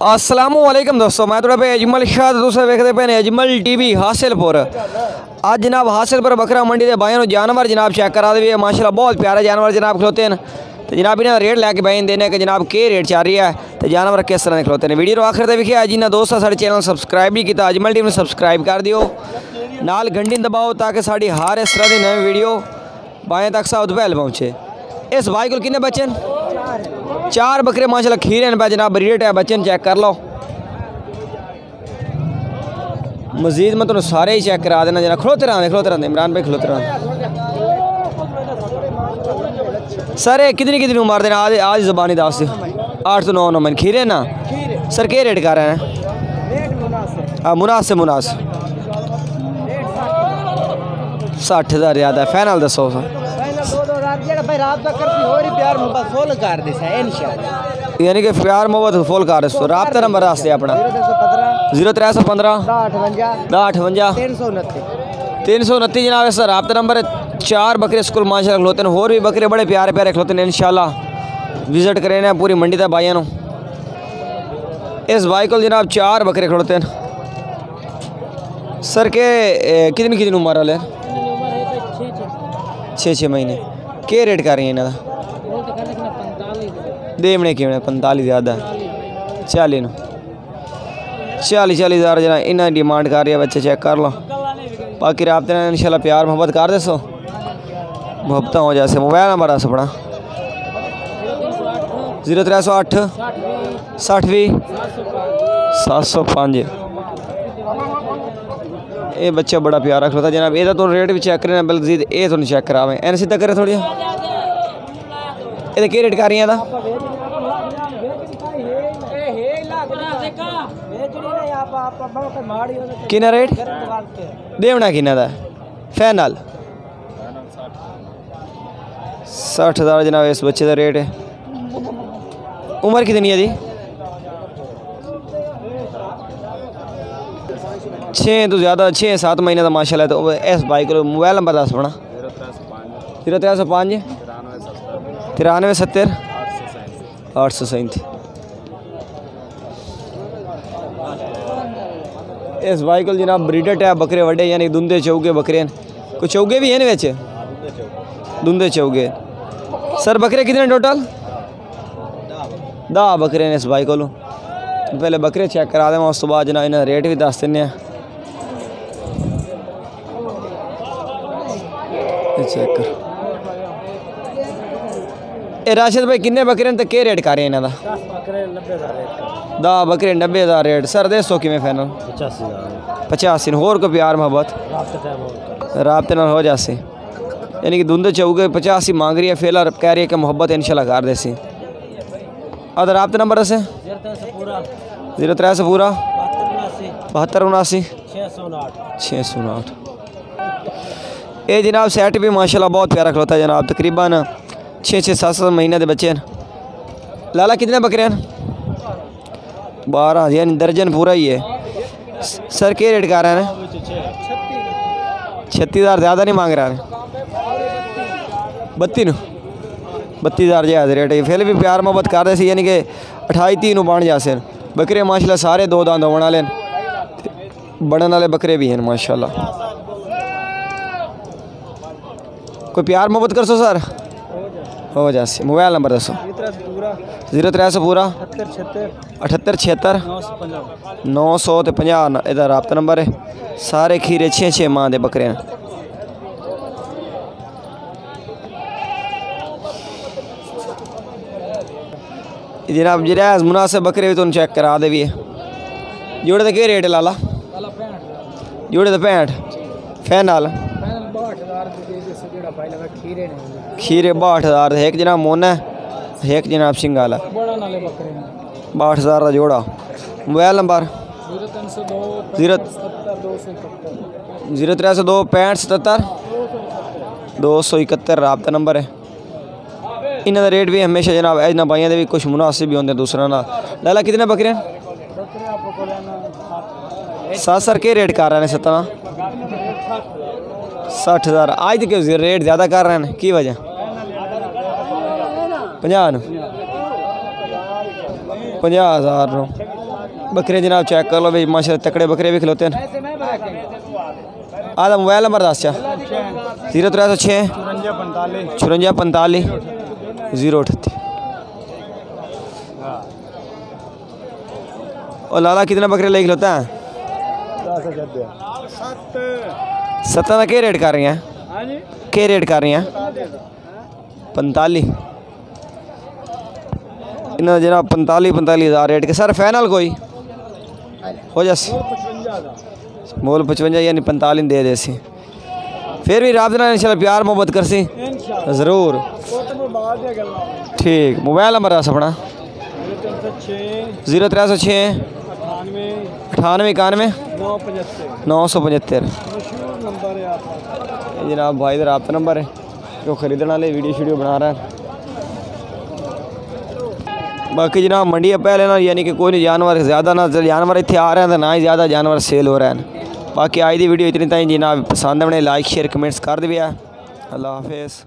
السلام علیکم دوستو، میں تھوڑا پہ اجمل شاہ دوسرے ویکھتے پہ اجمل ٹی وی حاصل پور۔ آج جناب حاصل پور بکرا منڈی دے بھائیوں جانور جناب چیک کرا دے ماشاءاللہ بہت پیارے جانور جناب کھلوتے ہیں۔ تو جناب انہیں ریٹ لے کے بہن دینے کہ جناب کے ریٹ چل رہی ہے۔ تو جانور کس طرح نکلوتے ہیں۔ ویڈیو آخر تک ویکھیا جنہیں دوستوں سارے چینل سبسکرائب نہیں کیتا، اجمل ٹی وی سبسکرائب کر دیو۔ نال گھنٹی دباؤ تاکہ ساری ہر اس طرح دی نئی ویڈیو بائیں تک ساؤتھ پہل پہنچے۔ اس بھائی کو کنے بچن چار بکرے ماشاءاللہ کھیرے پہ جناب بریٹ ہے، بچے چیک کر لو۔ مزید میں تمہیں سارے ہی چیک کرا دینا۔ جناب، کھلوتے رہا کھلوتے رہتے عمران بھائی، کھلوتے رہتے سر کتنی کتنی عمر دینا آج آج زبانی داس آٹھ سو نو نو من کھیرے نا؟ سر، کے ریٹ کر رہے ہیں؟ ہاں مناسب مناسب۔ ساٹھ ہزار زیادہ فینل دسو سر۔ یعنی کہ پیار محبت فول کر دے رابطہ نمبر راستے اپنا۔ زیرو محبت سو پندرہ دا رابطہ نمبر واسطے اپنا 0315 0315 329 جناب اس رابطہ نمبر چار بکرے سکول ماشاء اللہ کھلوتے ہیں۔ اور بھی بکرے بڑے پیارے پیارے کھلوتے ہیں انشاءاللہ۔ وزٹ کریں ہیں پوری منڈی دا بھائیاں نو اس بھائی کو جناب چار بکرے کھلوتے ہیں۔ سر کے کتنی کتنی عمر والے چھ چھ مہینے۔ ਕੀ ਰੇਟ ਕਰ ਰਹੀ ਇਹਨਾਂ ਦਾ ਦੇਵਣੇ ਕਿਵੇਂ 45 ਜ਼ਿਆਦਾ 40 ਨੂੰ 40 40000 ਜਨਾ ਇਹਨਾਂ ਡਿਮਾਂਡ ਕਰ ਰਿਹਾ ਬੱਚੇ ਚੈੱਕ ਕਰ ਲਓ باقی رابطے نے انشاءاللہ پیار محبت کر دسو۔ محبتہ ہو جیسے موبائل نمبر آس اپنا۔ زیرو تر سو اٹھ سٹھ بھی سات سو پانچ۔ ਇਹ ਬੱਚਾ ਬੜਾ ਪਿਆਰਾ ਖਲੋਤਾ ਜਨਾਬ, ਇਹਦਾ ਤੁਹਾਨੂੰ ਰੇਟ ਵੀ ਚੈੱਕ ਕਰਨਾ ਬਲਜੀਤ, ਇਹ ਤੁਹਾਨੂੰ ਚੈੱਕ ਕਰਾਵੇਂ। ਐਨ ਸਿੱਧਾ ਕਰੇ ਥੋੜੀ ਇਹਦੇ ਕੀ ਰੇਟ ਕਰ ਰਹੀਆਂ ਦਾ ਕਿੰਨਾ ਰੇਟ ਦੇਵਣਾ ਕਿੰਨਾ ਦਾ? ਫਾਈਨਲ 60000 ਜਨਾਬ, ਇਸ ਬੱਚੇ ਦਾ ਰੇਟ ਹੈ। ਉਮਰ ਕਿਤਨੀ ਹੈ ਜੀ? چھ تو زیادہ، چھ، سات مہینے کا ماشاء اللہ تو اس بھائی کو موبائل نمبر دس بنا تر تیرہ سو پانچ۔ ترانوے ستر۔ آٹھ سو سینتی اس بھائی کو جناب بریڈر ٹیپ بکرے وڈے یعنی دندے چوگے بکرے ہیں۔ کوئی چوگے بھی ہیں نا دندے چوگے۔ سر بکرے کتنے ٹوٹل؟ دا بکرے ہیں اس بھائی کو۔ ਪਹਿਲੇ ਬੱਕਰੇ ਚੈੱਕ ਕਰਾ ਦੇਵਾਂ ਉਸ ਤੋਂ ਬਾਅਦ ਜਨਾਬ ਇਹਨਾਂ ਰੇਟ ਵੀ ਦੱਸ ਦਿੰਨੇ ਆ ਚੈੱਕ ਕਰ। ਇਹ ਰਾਸ਼ਦ ਭਾਈ ਕਿੰਨੇ ਬੱਕਰੇ ਨੇ ਤੇ ਕੀ ਰੇਟ ਕਰ ਰਹੇ ਇਹਨਾਂ ਦਾ? 10 ਬੱਕਰੇ 90000 ਰੇਟ 10 ਬੱਕਰੇ 90000 ਰੇਟ ਸਰ ਦੇ ਸੋ ਕਿਵੇਂ ਫਾਈਨਲ 85000 85 ਹੋਰ ਕੋ ਪਿਆਰ ਮੁਹੱਬਤ? ਰਾਬਤੇ ਟਾਈਮ ਨਾਲ ਹੋ ਜਾਸੇ। ਯਾਨੀ ਕਿ ਦੁੰਦੇ ਚਾਹੂਗੇ 85 ਮੰਗ ਰਹੀ ਹੈ ਫੇਲਾ ਕਹਿ ਰਹੀ ਹੈ ਕਿ ਮੁਹੱਬਤ ਇਨਸ਼ਾਅੱਲਾ ਕਰ ਦੇਸੀ। اور رابطہ نمبر سے زیرو ترہ سے پورا۔ بہتر اناسی۔ چھ سو آٹھ اے جناب سیٹ بھی ماشاءاللہ بہت پیارا کھلوتا ہے جناب، تقریباً چھ چھ سات سات مہینہ دے بچے ہیں۔ لالا کتنے بکرے ہیں؟ بارہ یعنی درجن پورا ہی ہے۔ سر کے ریٹ کر رہے ہیں؟ چھتی ہزار، زیادہ نہیں مانگ رہا ہے بتی نو 32000 ਜਿਹਾ ਰੇਟ ਹੈ ਫਿਰ ਵੀ ਪਿਆਰ ਮੁਹੱਬਤ ਕਰਦੇ ਸੀ ਯਾਨੀ ਕਿ 28 30 ਨੂੰ ਬਣ ਜਾ ਜਾਸੇ ਬੱਕਰੇ ਮਾਸ਼ਾਅੱਲਾ ਸਾਰੇ ਦੋ ਦੰਦ ਹੋਣ ਵਾਲੇ ਨੇ ਤੇ ਬਣਨ ਵਾਲੇ ਬੱਕਰੇ ਵੀ ਹਨ ਮਾਸ਼ਾਅੱਲਾ ਕੋਈ ਪਿਆਰ ਮੁਹੱਬਤ ਕਰਸੋ ਸਰ ਹੋ ਜਾਸੇ ਮੋਬਾਈਲ ਨੰਬਰ ਦੱਸੋ 0300 ਪੂਰਾ 78 76 900 ਤੇ 50 ਇਹਦਾ ਰਾਬਤਾ ਨੰਬਰ ਹੈ ਸਾਰੇ ਖੀਰੇ 6 6 ਮਾਂ ਦੇ ਬੱਕਰੇ ਨੇ جناب جرا مناسب بکرے بھی تمہیں چیک کرا دے بھی جوڑے کا ریٹ ہے لالا جوڑے تو پینٹ فینال کھیرے باٹھ ہزار ایک جناب مونا ایک جناب سنگالا باٹھ ہزار کا جوڑا موبائل نمبر زیرو تر سو دو پینٹ ستتر دو سو اکہتر رابطہ نمبر ہے انہاں دا ریٹ بھی ہمیشہ جناب ایج نہ بھی کچھ مناسب بھی ہوندے دوسرا نال لالا کتنے بکرے ہیں سات سر کے ریٹ کر رہے ہیں ستنا سٹھ ہزار آج تک ریٹ زیادہ کر رہے ہیں کی وجہ پنجاہ نو ہزار بکرے جناب چیک کر لو بھائی ماشاء تکڑے بکرے بھی کھلوتے ہیں آدھا موبائل نمبر دس چاہ زیرو تر سو چھ چورنجا پنتالی زیرو اٹھتی اور لالا کتنا بکرے لے کے کھلوتا ہے؟ سترہ کے ریٹ کر رہی ہیں؟ کے ریٹ کر رہی ہیں؟ پنتالی انہوں جناب پنتالی پنتالی ہزار ریٹ کے۔ سر فینل کوئی؟ ہو جاسی بول پچپنجا یعنی پنتالی دے دے سی پھر بھی رابطہ انشاءاللہ پیار محبت کر سی ضرور۔ ٹھیک موبائل نمبر دس اپنا زیرو تر سو چھ اٹھانوے اکانوے نو سو پچہتر جناب بھائی کا رابطہ نمبر ہے جو خریدنے والے ویڈیو شیڈیو بنا رہا ہے باقی جناب منڈی پہلے نا یعنی کہ کوئی جانور زیادہ نہ جانور اتنے آ رہے ہیں تو نہ ہی زیادہ جانور سیل ہو رہے ہیں باقی آج کی ویڈیو اتنی تھی جناب پسند آنے لائک شیئر کمنٹس کر دیا اللہ حافظ